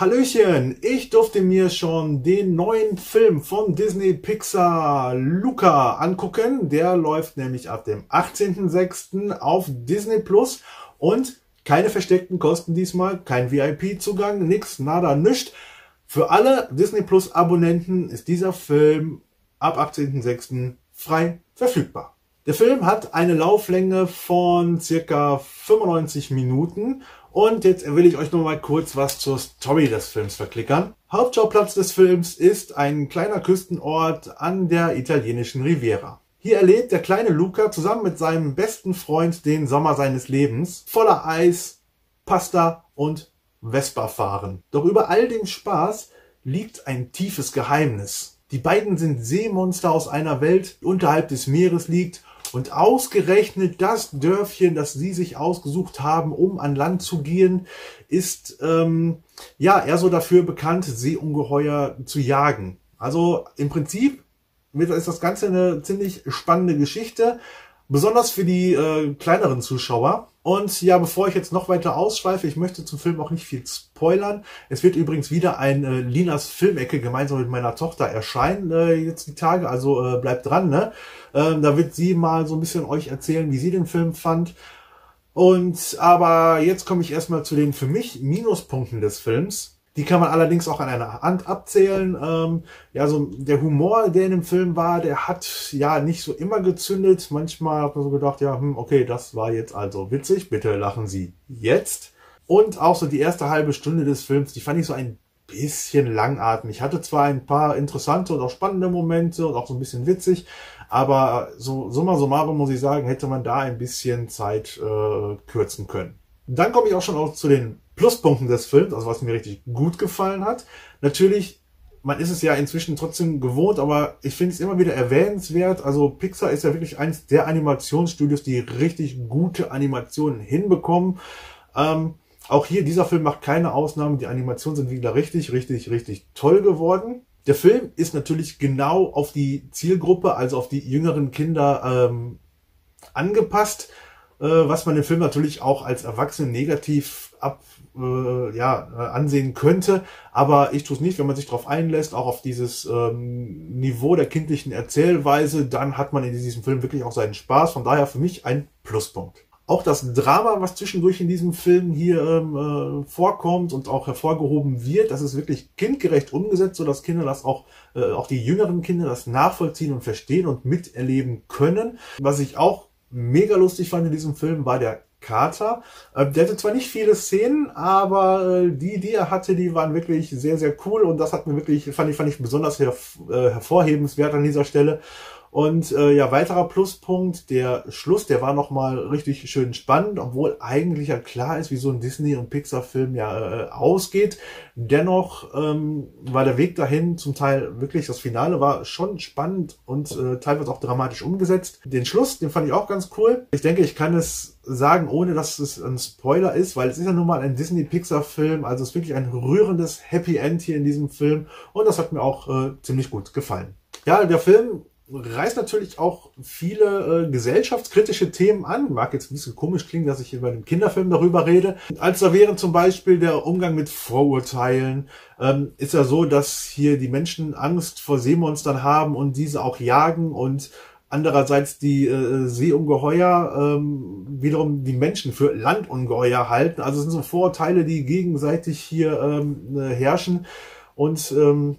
Hallöchen, ich durfte mir schon den neuen Film von Disney Pixar Luca angucken. Der läuft nämlich ab dem 18.06. auf Disney Plus und keine versteckten Kosten diesmal, kein VIP-Zugang, nix, nada, nischt. Für alle Disney Plus Abonnenten ist dieser Film ab 18.06. frei verfügbar. Der Film hat eine Lauflänge von circa 95 Minuten und jetzt will ich euch noch mal kurz was zur Story des Films verklickern. Hauptschauplatz des Films ist ein kleiner Küstenort an der italienischen Riviera. Hier erlebt der kleine Luca zusammen mit seinem besten Freund den Sommer seines Lebens, voller Eis, Pasta und Vespa-Fahren. Doch über all dem Spaß liegt ein tiefes Geheimnis. Die beiden sind Seemonster aus einer Welt, die unterhalb des Meeres liegt und ausgerechnet das Dörfchen, das sie sich ausgesucht haben, um an Land zu gehen, ist ähm, ja eher so dafür bekannt, Seeungeheuer zu jagen. Also im Prinzip ist das Ganze eine ziemlich spannende Geschichte, besonders für die äh, kleineren Zuschauer. Und ja, bevor ich jetzt noch weiter ausschweife, ich möchte zum Film auch nicht viel spoilern. Es wird übrigens wieder ein äh, Linas Filmecke gemeinsam mit meiner Tochter erscheinen äh, jetzt die Tage, also äh, bleibt dran, ne? Ähm, da wird sie mal so ein bisschen euch erzählen, wie sie den Film fand. Und aber jetzt komme ich erstmal zu den für mich Minuspunkten des Films. Die kann man allerdings auch an einer Hand abzählen. Ähm, ja, so der Humor, der in dem Film war, der hat ja nicht so immer gezündet. Manchmal hat man so gedacht, ja, hm, okay, das war jetzt also witzig. Bitte lachen Sie jetzt. Und auch so die erste halbe Stunde des Films, die fand ich so ein bisschen langatmig. Ich hatte zwar ein paar interessante und auch spannende Momente und auch so ein bisschen witzig, aber so summa summarum muss ich sagen, hätte man da ein bisschen Zeit äh, kürzen können. Dann komme ich auch schon auch zu den Pluspunkten des Films, also was mir richtig gut gefallen hat. Natürlich, man ist es ja inzwischen trotzdem gewohnt, aber ich finde es immer wieder erwähnenswert. Also Pixar ist ja wirklich eines der Animationsstudios, die richtig gute Animationen hinbekommen. Ähm, auch hier, dieser Film macht keine Ausnahmen. Die Animationen sind wieder richtig, richtig, richtig toll geworden. Der Film ist natürlich genau auf die Zielgruppe, also auf die jüngeren Kinder ähm, angepasst, äh, was man den Film natürlich auch als Erwachsene negativ ab äh, ja, äh, ansehen könnte. Aber ich tue es nicht, wenn man sich darauf einlässt, auch auf dieses ähm, Niveau der kindlichen Erzählweise, dann hat man in diesem Film wirklich auch seinen Spaß. Von daher für mich ein Pluspunkt. Auch das Drama, was zwischendurch in diesem Film hier ähm, äh, vorkommt und auch hervorgehoben wird, das ist wirklich kindgerecht umgesetzt, so dass Kinder das auch, äh, auch die jüngeren Kinder das nachvollziehen und verstehen und miterleben können. Was ich auch mega lustig fand in diesem Film, war der Kater. Äh, der hatte zwar nicht viele Szenen, aber äh, die, die er hatte, die waren wirklich sehr, sehr cool und das hat mir wirklich, fand ich, fand ich besonders her, äh, hervorhebenswert an dieser Stelle. Und äh, ja, weiterer Pluspunkt, der Schluss, der war nochmal richtig schön spannend, obwohl eigentlich ja klar ist, wie so ein Disney- und Pixar-Film ja äh, ausgeht. Dennoch ähm, war der Weg dahin zum Teil wirklich, das Finale war schon spannend und äh, teilweise auch dramatisch umgesetzt. Den Schluss, den fand ich auch ganz cool. Ich denke, ich kann es sagen, ohne dass es ein Spoiler ist, weil es ist ja nun mal ein Disney-Pixar-Film, also es ist wirklich ein rührendes Happy End hier in diesem Film und das hat mir auch äh, ziemlich gut gefallen. Ja, der Film reißt natürlich auch viele äh, gesellschaftskritische Themen an. Mag jetzt ein bisschen komisch klingen, dass ich hier bei einem Kinderfilm darüber rede. Als da wäre zum Beispiel der Umgang mit Vorurteilen. Ähm, ist ja so, dass hier die Menschen Angst vor Seemonstern haben und diese auch jagen und andererseits die äh, Seeungeheuer ähm, wiederum die Menschen für Landungeheuer halten. Also es sind so Vorurteile, die gegenseitig hier ähm, äh, herrschen und ähm,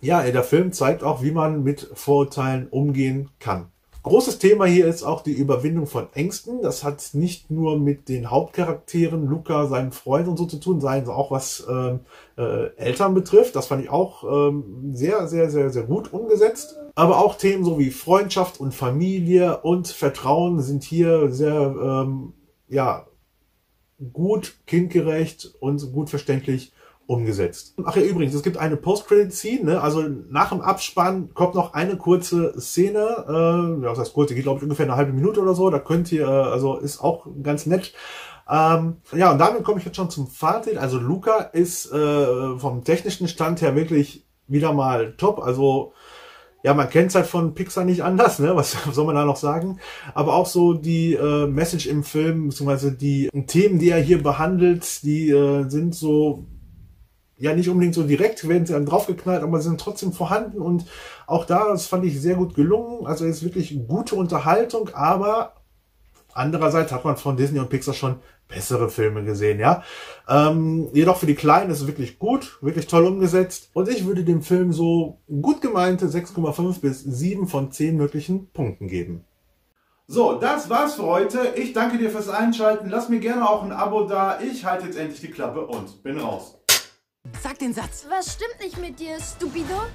ja, der Film zeigt auch, wie man mit Vorurteilen umgehen kann. Großes Thema hier ist auch die Überwindung von Ängsten. Das hat nicht nur mit den Hauptcharakteren, Luca, seinem Freund und so zu tun, sondern auch was ähm, äh, Eltern betrifft. Das fand ich auch ähm, sehr, sehr, sehr, sehr gut umgesetzt. Aber auch Themen so wie Freundschaft und Familie und Vertrauen sind hier sehr, ähm, ja, gut, kindgerecht und gut verständlich umgesetzt. Ach ja, übrigens, es gibt eine Post-Credit-Scene, ne? also nach dem Abspann kommt noch eine kurze Szene, äh, ja, was heißt kurz, die geht glaube ich ungefähr eine halbe Minute oder so, da könnt ihr, äh, also ist auch ganz nett. Ähm, ja, und damit komme ich jetzt schon zum Fazit. Also Luca ist äh, vom technischen Stand her wirklich wieder mal top. Also ja, man kennt es halt von Pixar nicht anders, ne? Was soll man da noch sagen? Aber auch so die äh, Message im Film, beziehungsweise die Themen, die er hier behandelt, die äh, sind so ja nicht unbedingt so direkt, werden sie dann draufgeknallt, aber sie sind trotzdem vorhanden und auch da, das fand ich sehr gut gelungen. Also ist wirklich gute Unterhaltung, aber andererseits hat man von Disney und Pixar schon bessere Filme gesehen, ja. Ähm, jedoch für die Kleinen ist es wirklich gut, wirklich toll umgesetzt. Und ich würde dem Film so gut gemeinte 6,5 bis 7 von 10 möglichen Punkten geben. So, das war's für heute. Ich danke dir fürs Einschalten. Lass mir gerne auch ein Abo da. Ich halte jetzt endlich die Klappe und bin raus. Sag den Satz. Was stimmt nicht mit dir, Stupido?